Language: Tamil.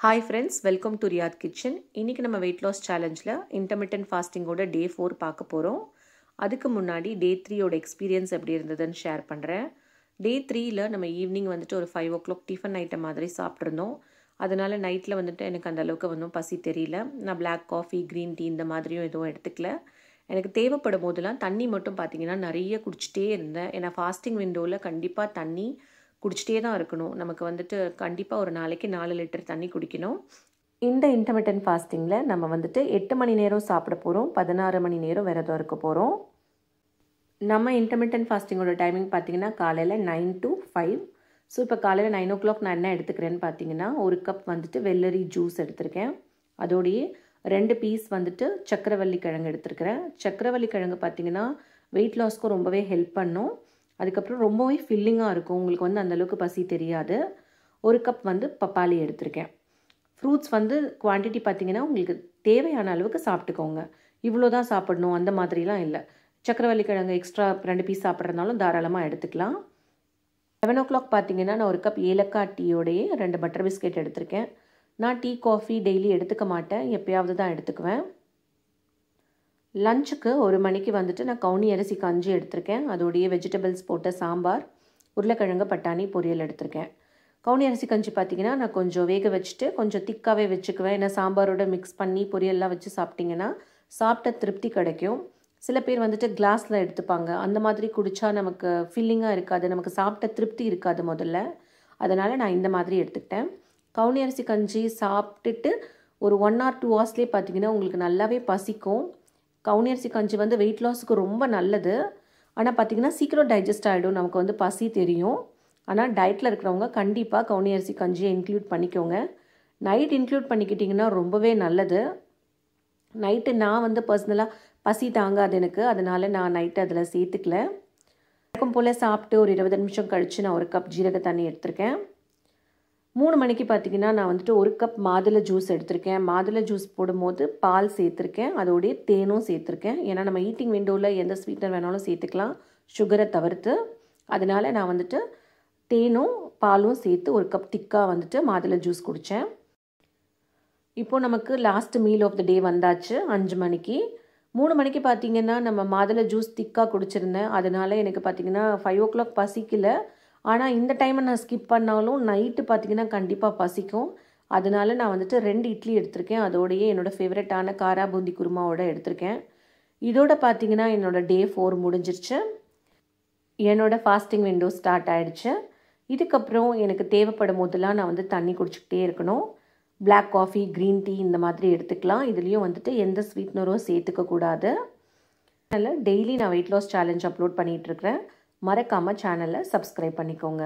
Hi friends welcome to Riyadh kitchen இன்றைக்கி நம்ம வெயிட் லாஸ் சேலஞ்சில் இன்டர்மிட்டன் ஃபாஸ்டிங்கோட டே ஃபோர் பார்க்க போகிறோம் அதுக்கு முன்னாடி டே த்ரீயோட எக்ஸ்பீரியன்ஸ் எப்படி இருந்ததுன்னு ஷேர் பண்ணுறேன் டே த்ரீயில் நம்ம ஈவினிங் வந்துட்டு ஒரு five o'clock tiffin item மாதிரி சாப்பிட்ருந்தோம் அதனால் நைட்டில் வந்துட்டு எனக்கு அந்த அளவுக்கு ஒன்றும் பசி தெரியல. நான் பிளாக் காஃபி க்ரீன் டீ இந்த மாதிரியும் எதுவும் எடுத்துக்கல. எனக்கு தேவைப்படும் போதெல்லாம் தண்ணி மட்டும் பார்த்தீங்கன்னா நிறைய குடிச்சிட்டே இருந்தேன். ஏன்னா ஃபாஸ்டிங் விண்டோவில் கண்டிப்பாக தண்ணி குடிச்சிட்டே தான் இருக்கணும். நமக்கு வந்துட்டு கண்டிப்பாக ஒரு நாளைக்கு நாலு லிட்டர் தண்ணி குடிக்கணும். இந்த இன்டர்மிட்டன்ட் ஃபாஸ்டிங்கில் நம்ம வந்துட்டு எட்டு மணி நேரம் சாப்பிட போகிறோம் பதினாறு மணி நேரம் விரதம் இருக்க போகிறோம் நம்ம இன்டர்மிட்டன்ட் ஃபாஸ்டிங்கோட டைமிங் பார்த்தீங்கன்னா காலையில் நைன் டு ஃபைவ் ஸோ இப்போ காலையில் நைன் ஓ கிளாக் நான் என்ன எடுத்துக்கிறேன்னு பார்த்தீங்கன்னா ஒரு கப் வந்துட்டு வெள்ளரி ஜூஸ் எடுத்திருக்கேன். அதோடையே ரெண்டு பீஸ் வந்துட்டு சக்கரவள்ளி கிழங்கு எடுத்துருக்கிறேன். சக்கரவள்ளி கிழங்கு பார்த்தீங்கன்னா வெயிட் லாஸ்க்கும் ரொம்பவே ஹெல்ப் பண்ணும். அதுக்கப்புறம் ரொம்பவே ஃபில்லிங்காக இருக்கும். உங்களுக்கு வந்து அந்தளவுக்கு பசி தெரியாது. ஒரு கப் வந்து பப்பாளி எடுத்திருக்கேன். ஃப்ரூட்ஸ் வந்து குவான்டிட்டி பார்த்தீங்கன்னா உங்களுக்கு தேவையான அளவுக்கு சாப்பிட்டுக்கோங்க. இவ்வளோ தான் சாப்பிடணும். அந்த மாதிரிலாம் இல்லை. சக்கரவள்ளி கிழங்கு எக்ஸ்ட்ரா ரெண்டு பீஸ் சாப்பிட்றதுனாலும் தாராளமாக எடுத்துக்கலாம். லெவன் ஓ கிளாக் பார்த்தீங்கன்னா நான் ஒரு கப் ஏலக்காய் டீயோடையே ரெண்டு பட்டர் பிஸ்கெட் எடுத்திருக்கேன். நான் டீ காஃபி டெய்லி எடுத்துக்க மாட்டேன். எப்பயாவது தான் எடுத்துக்குவேன். லஞ்சுக்கு ஒரு மணிக்கு வந்துட்டு நான் கவுனி அரிசி கஞ்சி எடுத்திருக்கேன். அதோடைய வெஜிடபிள்ஸ் போட்ட சாம்பார் உருளைக்கிழங்கு பட்டாணி பொரியல் எடுத்திருக்கேன். கவுனி அரிசி கஞ்சி பார்த்தீங்கன்னா நான் கொஞ்சம் வேக வச்சுட்டு கொஞ்சம் திக்காகவே வச்சுக்குவேன். ஏன்னா சாம்பாரோட மிக்ஸ் பண்ணி பொரியல்லாம் வச்சு சாப்பிட்டிங்கன்னா சாப்பிட்ட திருப்தி கிடைக்கும். சில பேர் வந்துட்டு கிளாஸில் எடுத்துப்பாங்க. அந்த மாதிரி குடித்தா நமக்கு ஃபில்லிங்காக இருக்காது. நமக்கு சாப்பிட்ட திருப்தி இருக்காது முதல்ல. அதனால் நான் இந்த மாதிரி எடுத்துக்கிட்டேன். கவுனி அரிசி கஞ்சி சாப்பிட்டுட்டு ஒரு ஒன் ஆர் டூ ஹவர்ஸ்லேயே பார்த்தீங்கன்னா உங்களுக்கு நல்லாவே பசிக்கும். கவுனி அரிசி கஞ்சி வந்து வெயிட் லாஸுக்கு ரொம்ப நல்லது. ஆனால் பார்த்திங்கன்னா சீக்கிரம் டைஜஸ்ட் ஆகிடும் நமக்கு வந்து பசி தெரியும். ஆனால் டயட்டில் இருக்கிறவங்க கண்டிப்பாக கவுனி அரிசி கஞ்சியை இன்க்ளூட் பண்ணிக்கோங்க. நைட் இன்க்ளூட் பண்ணிக்கிட்டிங்கன்னா ரொம்பவே நல்லது. நைட்டு நான் வந்து பர்சனலாக பசி தாங்காது எனக்கு. அதனால் நான் நைட்டு அதில் சேர்த்துக்கல. வழக்கம் போல் சாப்பிட்டு ஒரு இருபது நிமிஷம் கழித்து நான் ஒரு கப் ஜீரக தண்ணி எடுத்திருக்கேன். மூணு மணிக்கு பார்த்தீங்கன்னா நான் வந்துட்டு ஒரு கப் மாதுளை ஜூஸ் எடுத்திருக்கேன். மாதுளை ஜூஸ் போடும்போது பால் சேர்த்துருக்கேன். அதோடைய தேனும் சேர்த்துருக்கேன். ஏன்னா நம்ம ஈட்டிங் விண்டோவில் எந்த ஸ்வீட்டர் வேணாலும் சேர்த்துக்கலாம். சுகரை தவிர்த்து. அதனால் நான் வந்துட்டு தேனும் பாலும் சேர்த்து ஒரு கப் திக்காக வந்துட்டு மாதுளை ஜூஸ் குடித்தேன் இப்போது நமக்கு last meal of the day வந்தாச்சு. அஞ்சு மணிக்கு. மூணு மணிக்கு பார்த்தீங்கன்னா நம்ம மாதுளை ஜூஸ் திக்காக குடிச்சிருந்தேன். அதனால எனக்கு பார்த்தீங்கன்னா ஃபைவ் ஓ கிளாக் பசிக்கல. ஆனால் இந்த டைமை நான் ஸ்கிப் பண்ணாலும் நைட்டு பார்த்தீங்கன்னா கண்டிப்பாக பசிக்கும். அதனால நான் வந்துட்டு ரெண்டு இட்லி எடுத்திருக்கேன். அதோடையே என்னோடய ஃபேவரட்டான காரா பூந்தி குருமாவோட எடுத்திருக்கேன். இதோட பார்த்தீங்கன்னா என்னோடய டே ஃபோர் முடிஞ்சிருச்சு. என்னோடய ஃபாஸ்டிங் விண்டோ ஸ்டார்ட் ஆகிடுச்சு இதுக்கப்புறம் எனக்கு தேவைப்படும் போதெல்லாம் நான் வந்து தண்ணி குடிச்சிக்கிட்டே இருக்கணும். பிளாக் காஃபி க்ரீன் டீ இந்த மாதிரி எடுத்துக்கலாம். இதுலேயும் வந்துட்டு எந்த ஸ்வீட்னரும் சேர்த்துக்கக்கூடாது அதனால் டெய்லி நான் வெயிட் லாஸ் சேலஞ்ச் அப்லோட் பண்ணிகிட்ருக்கிறேன் மறக்காமல் சேனலை சப்ஸ்கிரைப் பண்ணிக்கோங்க.